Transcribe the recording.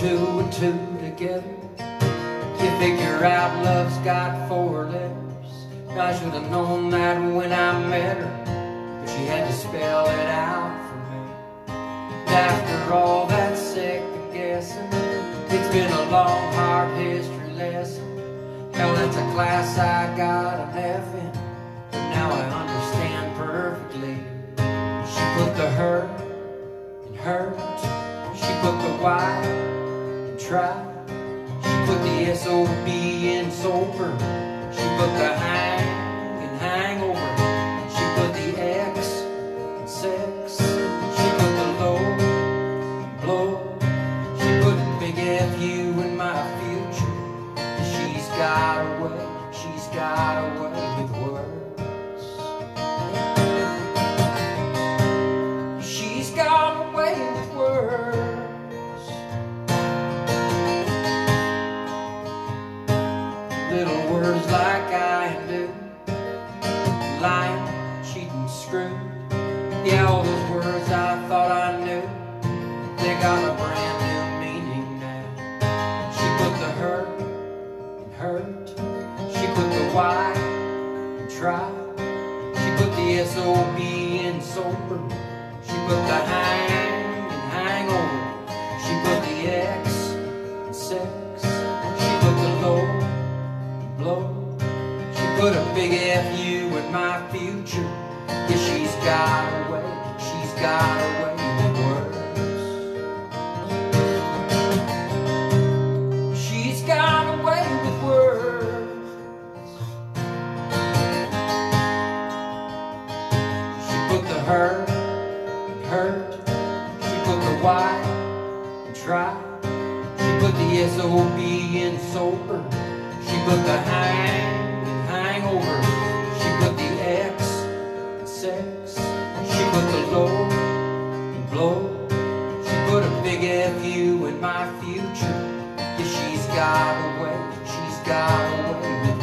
two and two together. You figure out love's got four letters. I should have known that when I met her, but she had to spell it out for me. After all that second guessing, it's been a long, hard history lesson. Hell, that's a class I got an F in, but now I understand perfectly. She put the hurt in hurt. She put the why try. She put the S-O-B in sober. She put the hang in hangover. She put the X in sex. She put the low in blow. She put big F-U in my future. She's got a way, she's got a words like I do, lying, cheating, screwed. Yeah, all those words I thought I knew, they got a brand new meaning now. She put the hurt in hurt. She put the why in try. She put the S-O-B in sober. She put the hang big F-U in my future. Yeah, she's got a way. She's got a way with words. She's got a way with words. She put the hurt in hurt. She put the why in try. She put the S-O-B in sober. She put the hang over. She put the X in sex. She put the low in blow. She put a big F U in my future. Yeah, she's got a way. She's got a way.